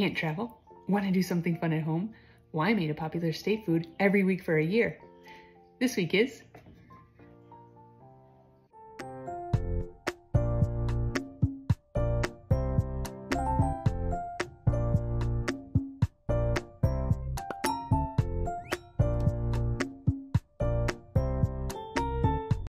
Can't travel? Want to do something fun at home? Why made a popular state food every week for a year? This week is